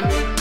Bye.